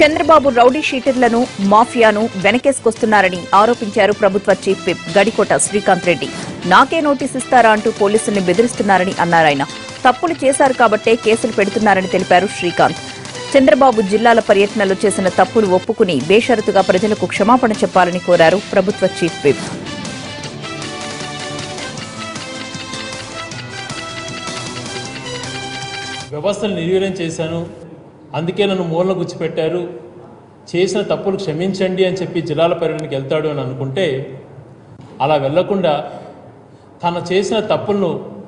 Chandrababu rowdy షీటర్లను మాఫియాను వెనకేసుకొస్తున్నారని ఆరోపించారు ప్రభుత్వ చీఫ్ విప్ గడికోట శ్రీకాంత్ రెడ్డి. నాకే నోటీస్ ఇస్తారా అంటూ పోలీసుల్ని బెదిరిస్తున్నారని అన్నారాయన తప్పులు చేశారు కాబట్టే కేసులు పెడుతున్నారని తెలిపారు శ్రీకాంత్. చంద్రబాబు జిల్లాల పర్యటనలో చేసిన తప్పులు ఒప్పుకుని బేషరతుగా ప్రజలకు క్షమాపణ చెప్పాలని కోరారు ప్రభుత్వ చీఫ్ విప్. వ్యవస్థను నిర్వీర్యం చేశాను. అందుకే నన్ను మూలన గుచ్చిపెట్టారు. చేసిన తప్పులు క్షమించండి అని చెప్పి జిల్లాల పర్యటనకి వెళ్తాడు అని అనుకుంటే అలా వెళ్ళకుండా తను చేసిన తప్పులను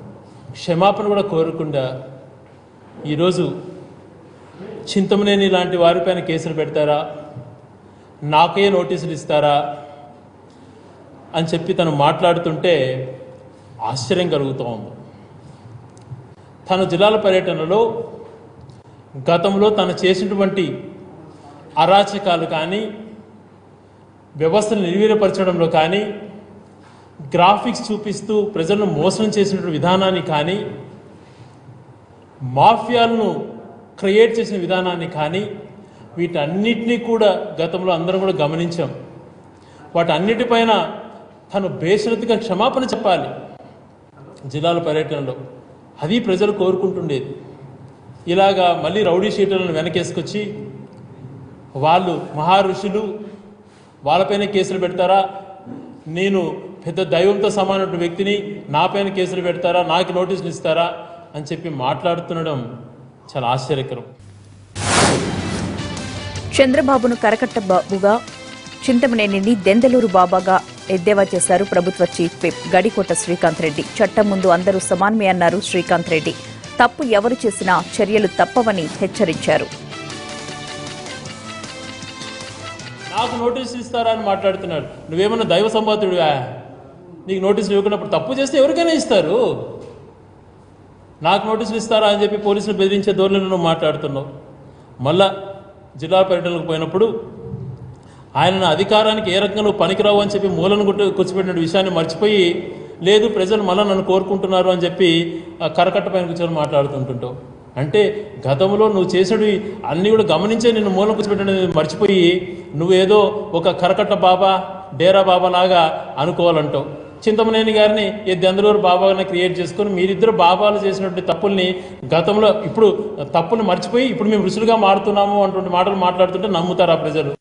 క్షమాపణ కూడా కోరకుండా ఈరోజు చింతమనేని లాంటి వారిపైన కేసులు పెడతారా? నాకే నోటీసులు ఇస్తారా? అని చెప్పి తను మాట్లాడుతుంటే ఆశ్చర్యం కలుగుతూ ఉంది. తన జిల్లాల పర్యటనలో గతంలో తను చేసినటువంటి అరాచకాలు కానీ వ్యవస్థను నిర్వీర్యపరచడంలో కానీ గ్రాఫిక్స్ చూపిస్తూ ప్రజలను మోసం చేసినటువంటి విధానాన్ని కానీ మాఫియాలను క్రియేట్ చేసిన విధానాన్ని కానీ వీటన్నిటినీ కూడా గతంలో అందరం కూడా గమనించాం. వాటన్నిటిపైన తను బేషరతుగా క్షమాపణ చెప్పాలి. జిల్లాల పర్యటనలో అది ప్రజలు కోరుకుంటుండేది. ఇలాగా మళ్ళీ రౌడీ షీటర్లను వెనకేసుకొచ్చి వాళ్ళు మహా ఋషులు వాళ్ళపైన కేసులు పెడతారా? నేను పెద్ద దైవంతో సమానమైన వ్యక్తిని నాపైన కేసులు పెడతారా? నాకు నోటీసులు ఇస్తారా? అని చెప్పి మాట్లాడుతుండడం చాలా ఆశ్చర్యకరం. చంద్రబాబును కరకట్ట బాబుగా చింతమనేనిని దెందలూరు బాబాగా ఎద్దేవా చేశారు ప్రభుత్వ చీఫ్ విప్ గడికోట శ్రీకాంత్ రెడ్డి. చట్టం ముందు అందరూ సమానమే అన్నారు శ్రీకాంత్ రెడ్డి. తప్పు ఎవరు చేసినా చర్యలు తప్పవని హెచ్చరించారు. నాకు నోటీసు ఇస్తారా అని మాట్లాడుతున్నాడు నువ్వేమన్నా దైవ సంబాతుడివా నీకు నోటీసులు ఇవ్వకున్నప్పుడు తప్పు చేస్తే ఎవరికైనా ఇస్తారు. నాకు నోటీసులు ఇస్తారా అని చెప్పి పోలీసులు బెదిరించే ధోరణిలో నువ్వు మాట్లాడుతున్నావు. మళ్ళా జిల్లా పర్యటనకు పోయినప్పుడు ఆయన నా అధికారానికి ఏ రకంగా నువ్వు పనికిరావు అని చెప్పి మూలను కూర్చోబెట్టిన విషయాన్ని మర్చిపోయి లేదు ప్రజలు మళ్ళీ నన్ను కోరుకుంటున్నారు అని చెప్పి ఆ కరకట్ట పైన కూర్చొని మాట్లాడుతుంటుంటావు. అంటే గతంలో నువ్వు చేసేవి అన్నీ కూడా గమనించే నిన్ను మూలం కూర్చోబెట్టడం మర్చిపోయి నువ్వేదో ఒక కరకట్ట బాబా డేరా బాబా లాగా అనుకోవాలంటావు. చింతమనేని గారిని ఈ దెందలూరు బాబాగా క్రియేట్ చేసుకొని మీరిద్దరు బాబాలు చేసినటువంటి తప్పుల్ని గతంలో ఇప్పుడు తప్పుని మర్చిపోయి ఇప్పుడు మేము రుసులుగా మారుతున్నాము అటువంటి మాటలు మాట్లాడుతుంటే నమ్ముతారు ఆ ప్రజలు?